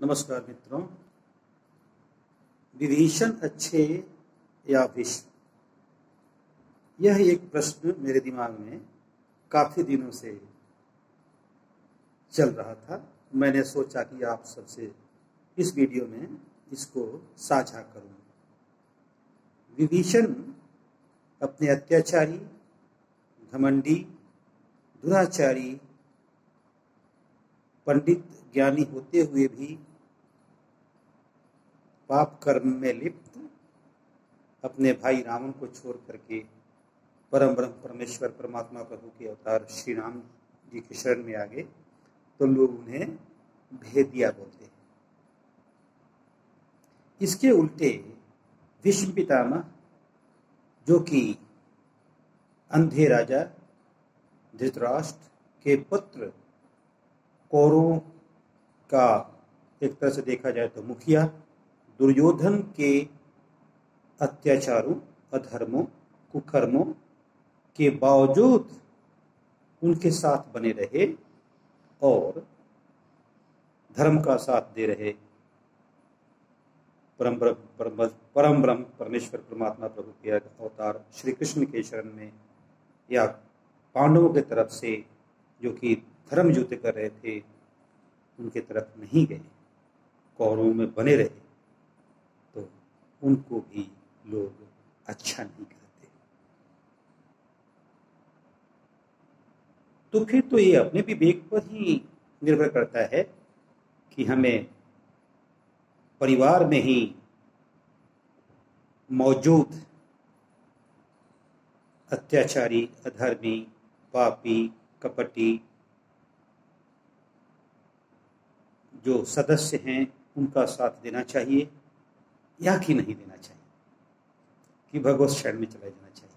नमस्कार मित्रों। विभीषण अच्छे या भीष्म यह एक प्रश्न मेरे दिमाग में काफ़ी दिनों से चल रहा था। मैंने सोचा कि आप सबसे इस वीडियो में इसको साझा करूँ। विभीषण अपने अत्याचारी, घमंडी, दुराचारी, पंडित ज्ञानी होते हुए भी पाप कर्म में लिप्त अपने भाई रावण को छोड़ करके परम ब्रह्म परमेश्वर परमात्मा प्रभु के अवतार श्री राम जी के शरण में आ गए तो लोग उन्हें भेदिया बोलते हैं। इसके उल्टे विष्णु पितामह, जो कि अंधे राजा, धृतराष्ट्र के पुत्र कौरों का एक तरह से देखा जाए तो मुखिया दुर्योधन के अत्याचारों, अधर्मों, कुकर्मों के बावजूद उनके साथ बने रहे और धर्म का साथ दे रहे। परम परम ब्रह्म परमेश्वर परमात्मा प्रभु के अवतार श्री कृष्ण के शरण में या पांडवों के तरफ़ से जो कि धर्म युद्ध कर रहे थे, उनके तरफ़ नहीं गए। कौरवों में बने रहे। उनको भी लोग अच्छा नहीं कहते तो फिर तो ये अपने विवेक पर ही निर्भर करता है कि हमें परिवार में ही मौजूद अत्याचारी, अधर्मी, पापी, कपटी जो सदस्य हैं, उनका साथ देना चाहिए। या कि नहीं देना चाहिए कि भगवत शरण में चला जाना चाहिए।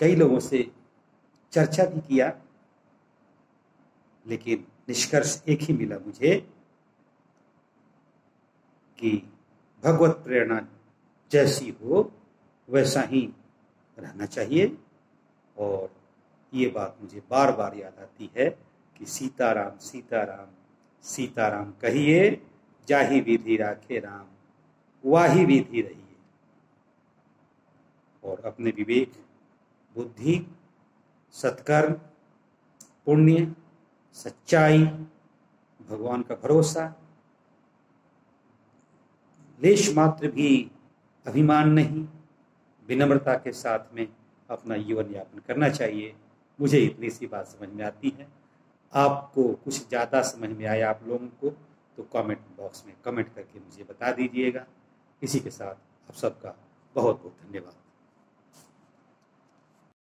कई लोगों से चर्चा भी किया, लेकिन निष्कर्ष एक ही मिला मुझे कि भगवत प्रेरणा जैसी हो, वैसा ही रहना चाहिए। और ये बात मुझे बार बार याद आती है कि सीताराम सीताराम सीताराम कहिए, जाही विधि राखे राम। वाही विधि रहिए और अपने विवेक, बुद्धि, सत्कर्म, पुण्य, सच्चाई, भगवान का भरोसा, लेश मात्र भी अभिमान नहीं, विनम्रता के साथ में अपना जीवन यापन करना चाहिए। मुझे इतनी सी बात समझ में आती है। आपको कुछ ज़्यादा समझ में आया आप लोगों को तो कमेंट बॉक्स में कमेंट करके मुझे बता दीजिएगा। इसी के साथ आप सबका बहुत बहुत धन्यवाद।